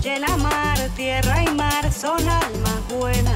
Oye la mar, tierra y mar son almas buenas.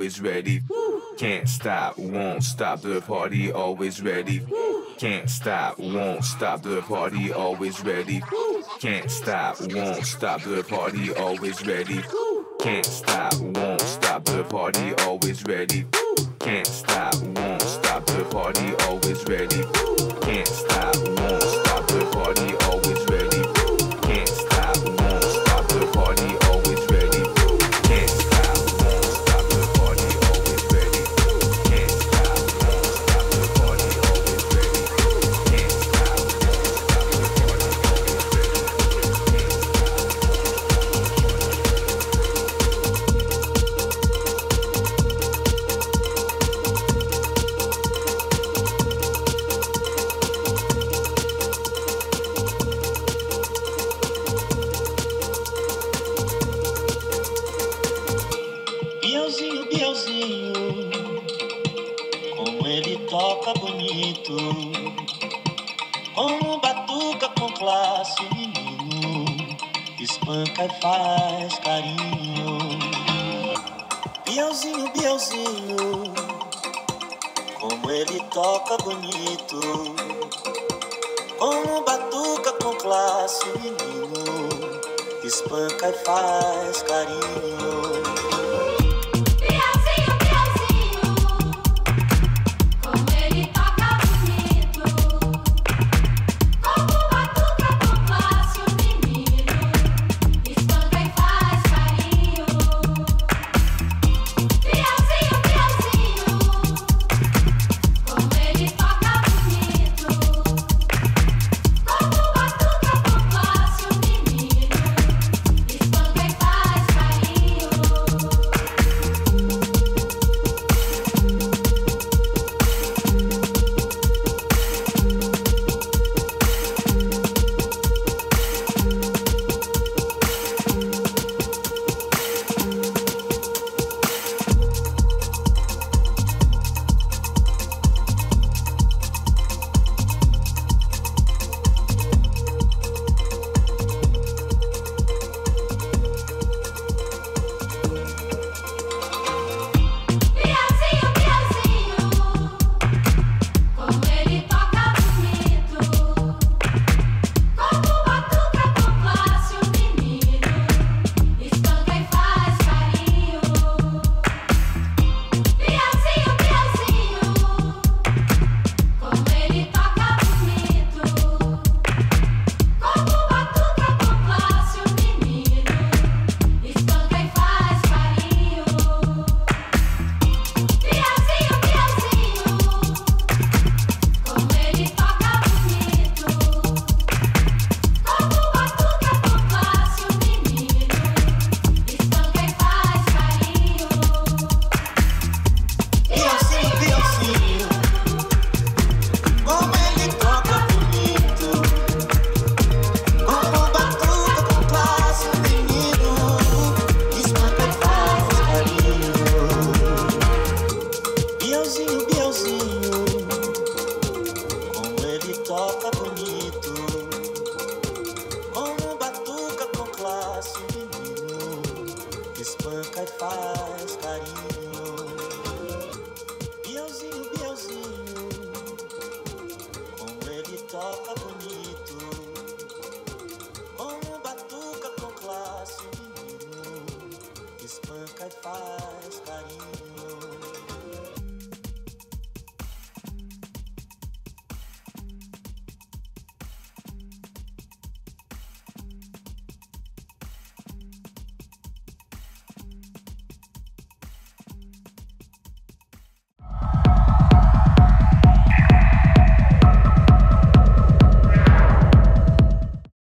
Always ready. Can't stop, won't stop the party always ready. Can't stop, won't stop the party always ready. Can't stop, won't stop the party always ready. Can't stop, won't stop the party always ready. Can't stop, won't stop the party always ready. Can't stop, won't stop the party always